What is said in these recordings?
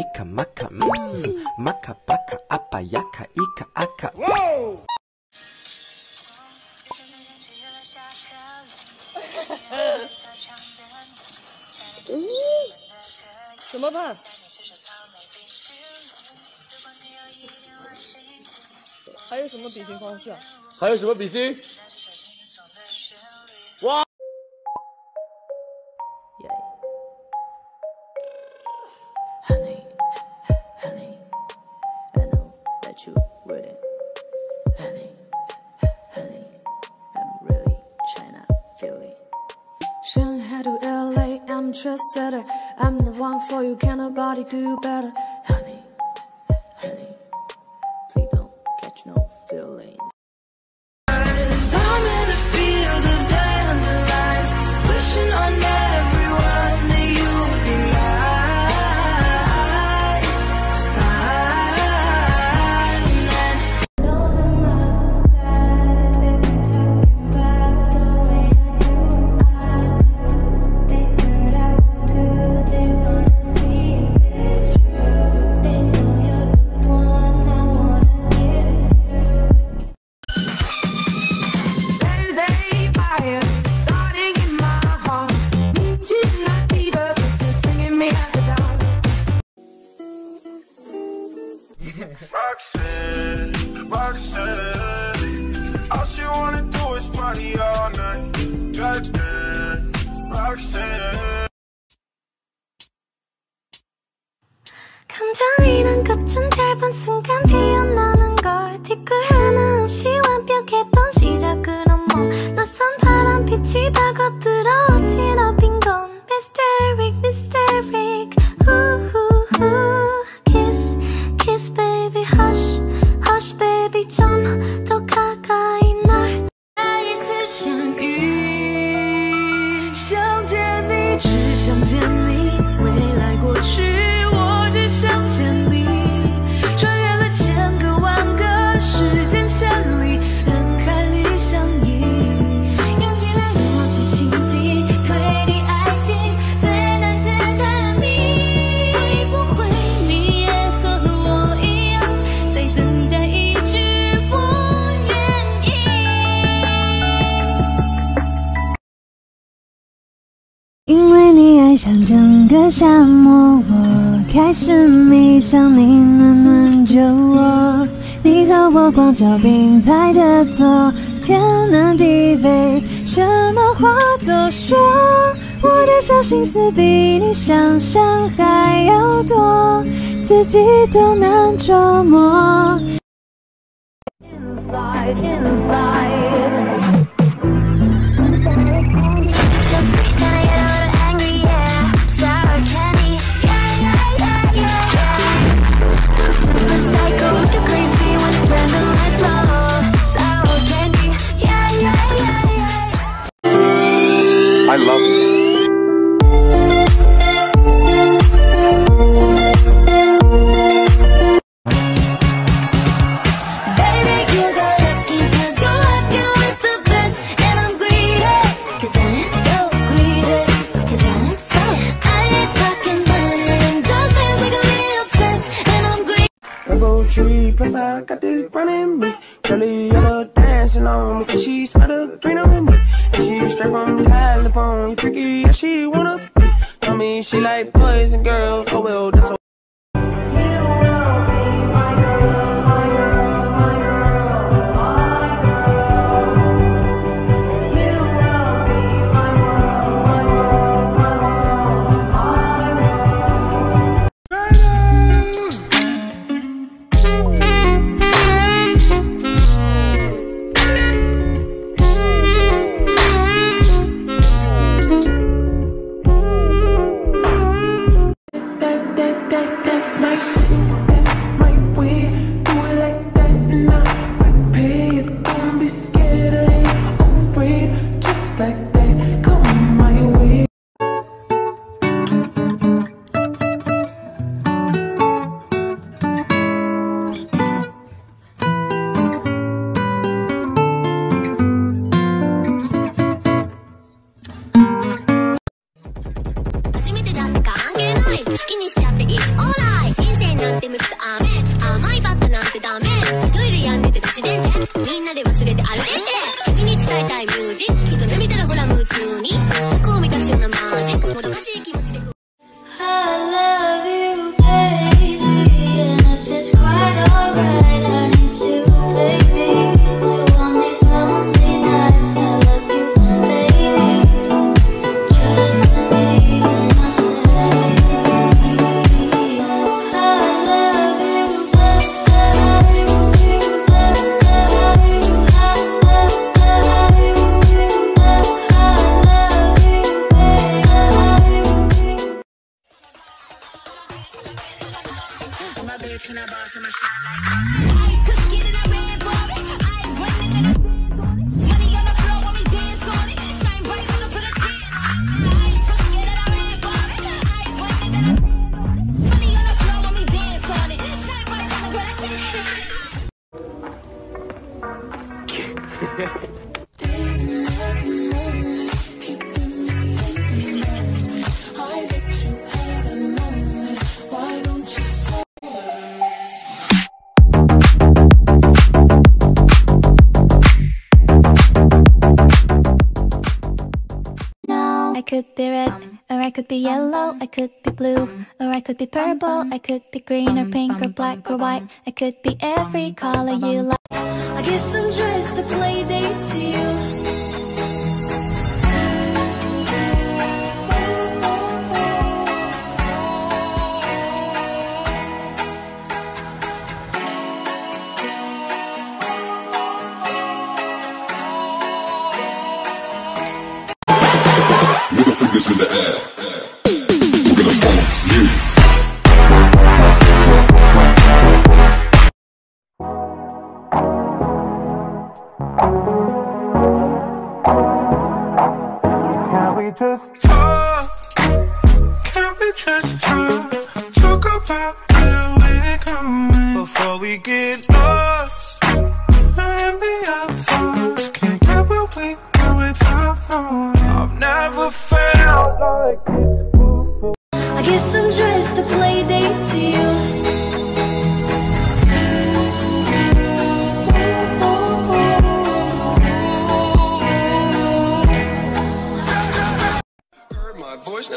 一卡，巴卡，阿巴呀卡，一卡阿卡，哇。怎么办？还有什么比心方式？还有什么比心？Honey, honey, I know that you wouldn't. Honey, honey, I'm really tryna feel it. Shanghai to LA, I'm trendsetter. I'm the one for you, can nobody do better. 빛이 파고들 个夏末，我开始迷上你暖暖酒窝。你和我光脚并排着坐，天南地北，什么话都说。我的小心思比你想象还要多，自己都难琢磨。Rainbow tree, plus I got this running me. Curly yellow dancing on me, so she smell the green on me. And she straight from California, freaky, she wanna be. Tell me she like boys and girls, oh well, that's No, could be yellow, I could be blue, or I could be purple, I could be green or pink or black or white, I could be every color you like. I guess I'm just a play date to you. Can we just talk? Can we just talk? Talk about where we're going before we get lost.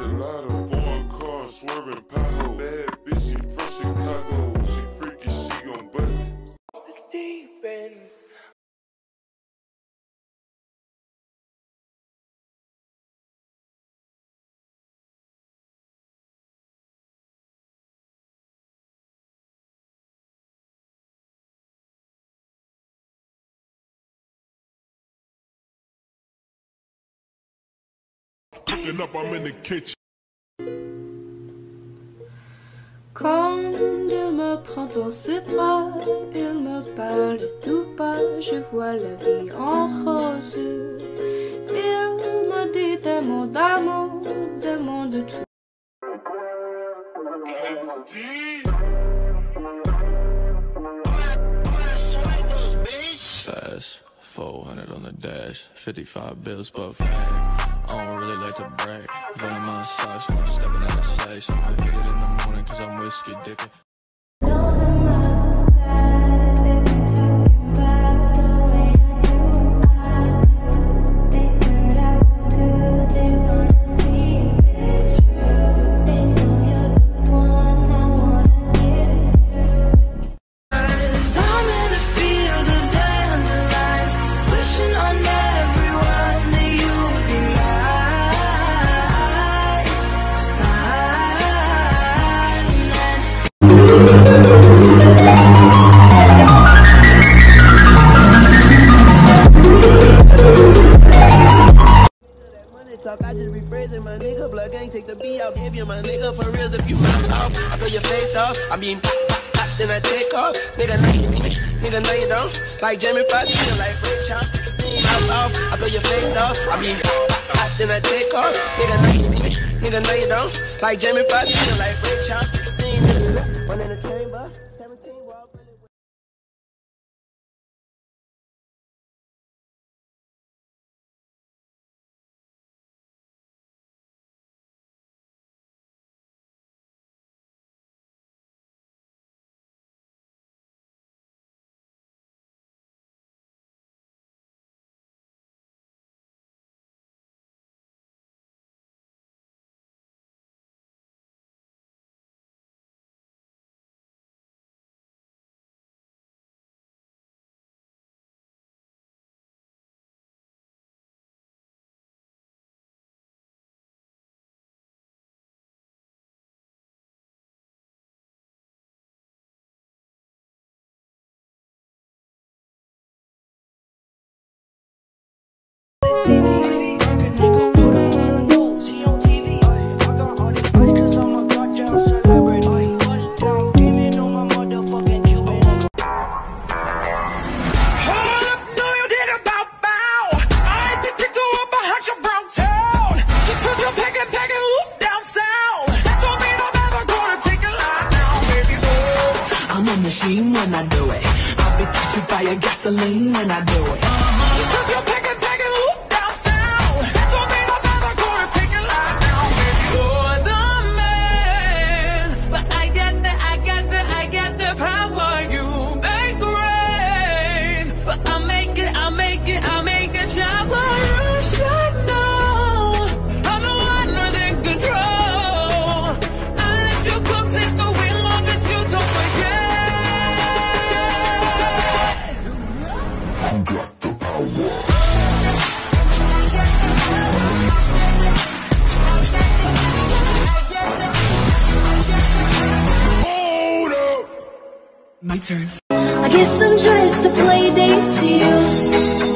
Smoking on gelato. Foreign car swerving pothole. Bad Cooking up, I'm in the kitchen. Quand il me prend dans ses bras, il me parle tout bas, je vois la vie en rose. Il me dit des mots d'amour, des mots de tout. Fast, 400 on the dash, 55 bills, but fame. I really like to brag. Running my socks when I'm stepping out of sight. I'ma hit it in the morning cause I'm whiskey dipping. Rephrasing my nigga. Blood gang, take the B out, give you my nigga for reals. If you mouth off, I blow your face off. I mean, pop, pop, pop, then I take off. Nigga, me. Nigga, know you don't. Like Jamie Foxx, nigga, like Ray Charles. 16, mouth off. I blow your face off. I be hot, then I take off. Nigga, me. Nigga, know you don't. Like Jamie Foxx, nigga, like Ray Charles. 16. One in the chamber. When I do it. I'll be catching fire, gasoline when I do it. Uh-huh. Just 'cause My turn. I guess I'm just a play date to you.